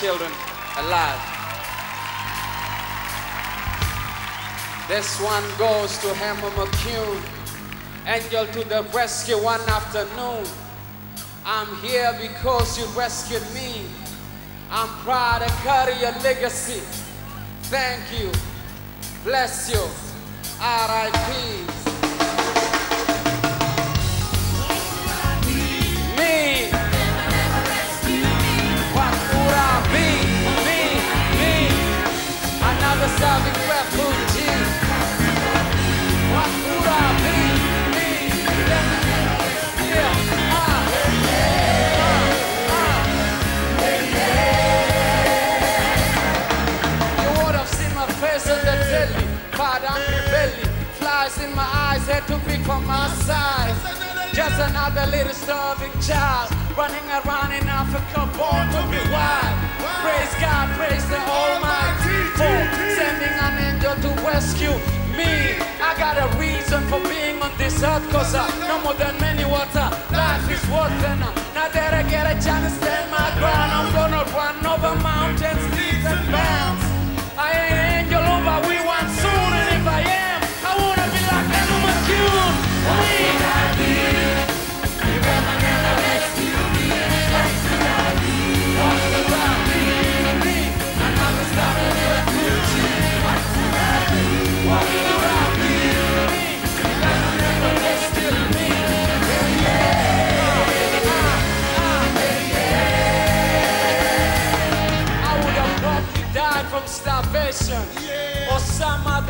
children alive. This one goes to Emma McCune, angel to the rescue one afternoon. I'm here because you rescued me. I'm proud to carry your legacy. Thank you. Bless you. R.I.P. in my eyes, had too big for my size. Just another little starving child, running around in Africa, born to be wild. Praise God, praise the Almighty for sending an angel to rescue me. I got a reason for being on this earth, cause I no more than many water. Uh, life is worth it uh. now. Now that I get a chance to stand my ground,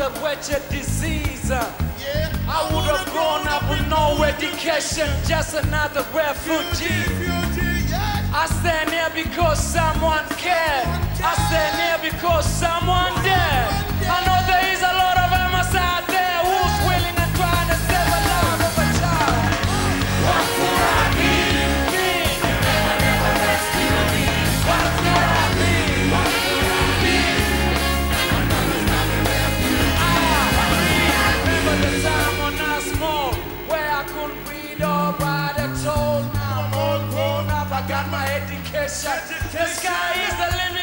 some wretched disease. Uh. I would have grown up with no education, just another refugee. I stand here because someone cared. Got my education. The sky is the limit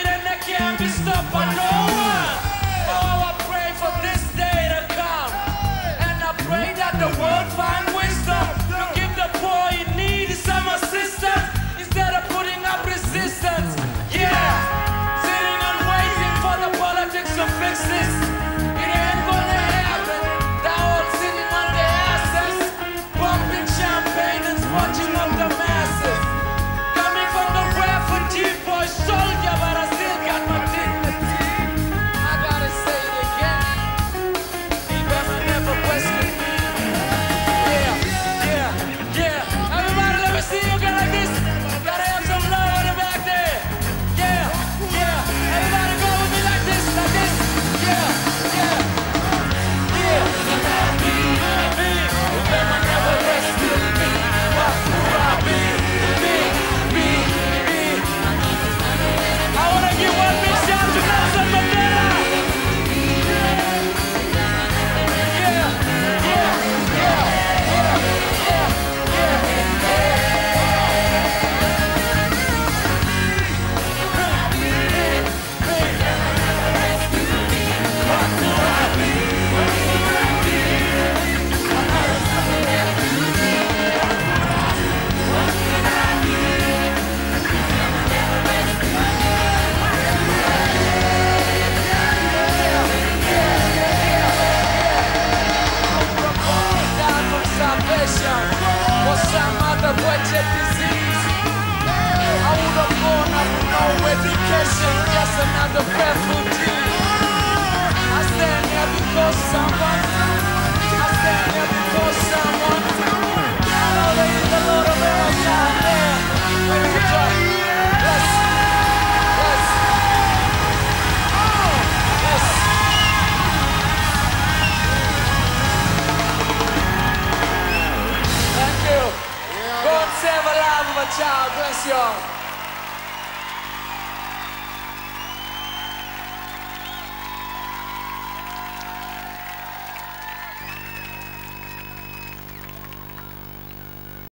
or some other wretched disease. I would have grown up no education, just another refugee. I stand here because someone, a child. Bless you all.